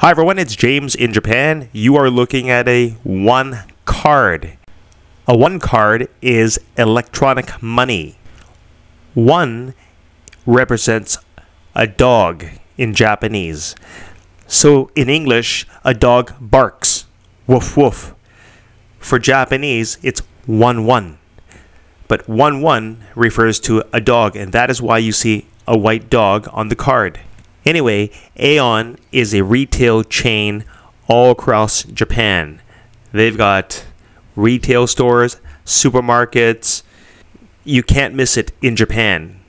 Hi everyone, it's James in Japan. You are looking at a WAON card. A WAON card is electronic money. One represents a dog in Japanese. So in English, a dog barks. Woof woof. For Japanese, it's one one. But one one refers to a dog, and that is why you see a white dog on the card. Anyway, Aeon is a retail chain all across Japan. They've got retail stores, supermarkets. You can't miss it in Japan.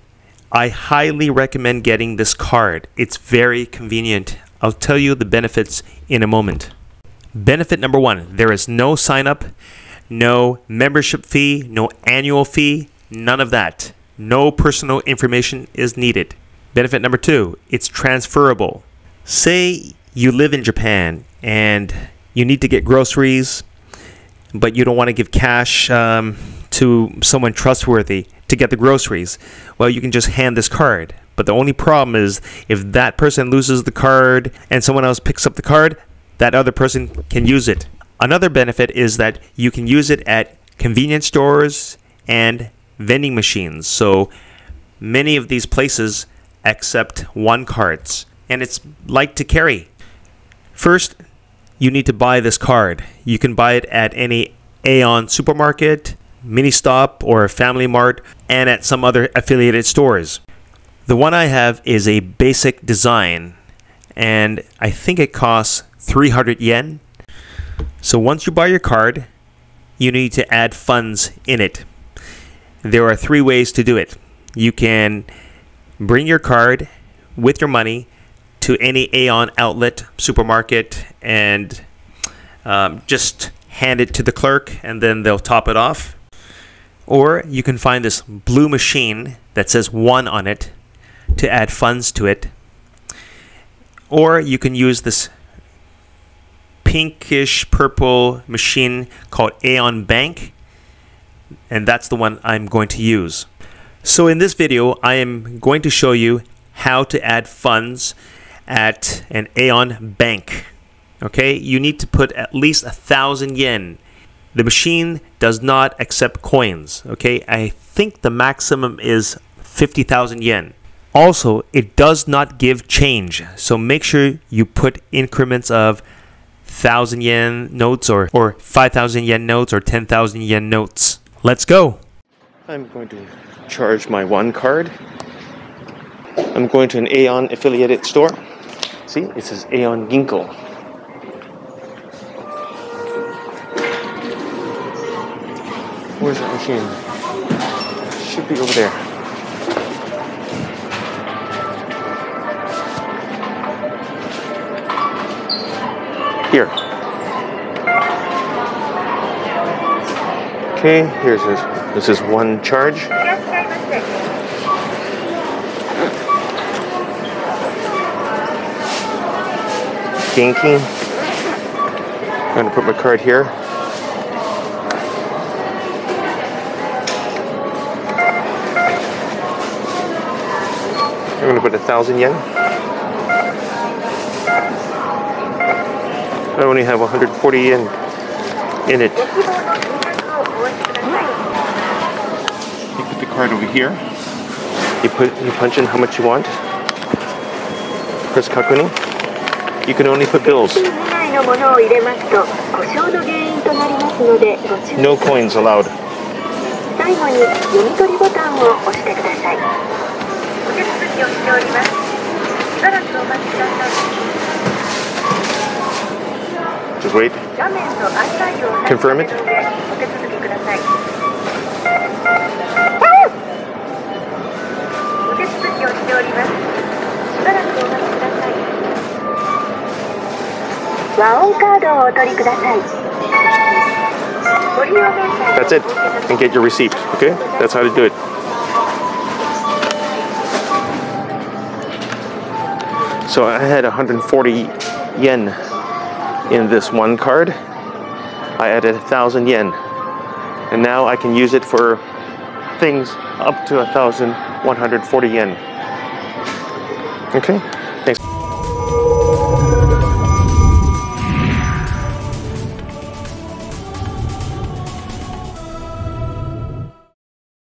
I highly recommend getting this card. It's very convenient. I'll tell you the benefits in a moment. Benefit number one there is no sign up, no membership fee, no annual fee, none of that. No personal information is needed. Benefit number two, it's transferable. Say you live in Japan and you need to get groceries, but you don't want to give cash um, to someone trustworthy to get the groceries. Well, you can just hand this card. But the only problem is if that person loses the card and someone else picks up the card, that other person can use it. Another benefit is that you can use it at convenience stores and vending machines. So many of these places accept WAON cards, and it's light to carry. First, you need to buy this card. You can buy it at any Aeon supermarket, Ministop, or Family Mart, and at some other affiliated stores. The one I have is a basic design, and I think it costs 300 yen. So once you buy your card, you need to add funds in it. There are three ways to do it. You can bring your card with your money to any Aeon outlet, supermarket, and um, just hand it to the clerk and then they'll top it off. Or you can find this blue machine that says WAON on it to add funds to it. Or you can use this pinkish purple machine called Aeon Bank, and that's the one I'm going to use. So in this video, I am going to show you how to add funds at an Aeon bank. Okay, you need to put at least a thousand yen. The machine does not accept coins. Okay, I think the maximum is 50,000 yen. Also, it does not give change. So make sure you put increments of 1000 yen notes or, or 5000 yen notes or 10,000 yen notes. Let's go. I'm going to charge my WAON card. I'm going to an Aeon affiliated store. See, it says Aeon Ginko. Where's that machine? Should be over there. Here. Okay, here's this. This is WAON charge. Banking. I'm gonna put my card here. I'm gonna put a thousand yen. I only have 140 yen in it. You put the card over here. You put you punch in how much you want. Chris Kakuni. You can only put bills. No coins allowed. Just wait. Confirm it. That's it. And get your receipt. Okay? That's how to do it. So I had 140 yen in this WAON card. I added 1,000 yen. And now I can use it for things up to 1,140 yen. Okay?